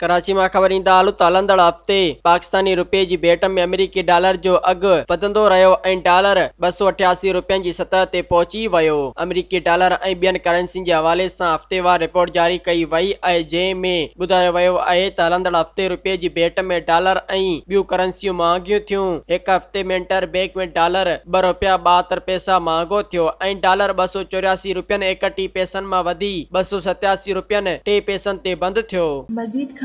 कराची माँ ख़बर ईंदा हालु त हलंदड़ हफ़्ते पाकिस्तानी रुपए जी भेट में अमेरिकी डॉलर जो अघु वधंदो रहियो डॉलर ॿ सौ अठासी रुपयनि जी सतह ते पहुची वियो। अमेरिकी डॉलर ऐं ॿियनि करेंसियुनि जे हवाले सां हफ़्तेवार रिपोर्ट जारी कई वई आहे जंहिं में ॿुधायो वियो हलंदड़ हफ़्ते रुपए जी भेट में डॉलर ऐं ॿियूं करेंसियूं महांगियूं थियूं। हफ़्ते में इंटर बैंक में डॉलर ॿ रुपया ॿाहतरि पैसा महांगो थियो ऐं डॉलर ॿ सौ चौरासी रुपयनि एकटीह पैसनि माँ वधी ॿ सौ सतासी रुपयनि टे पैसनि ते बंदि थियो।